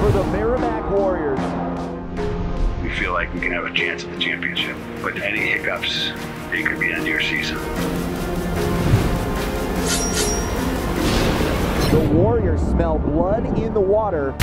for the Merrimack Warriors. We feel like we can have a chance at the championship, but any hiccups, it could be end of your season. The Warriors smell blood in the water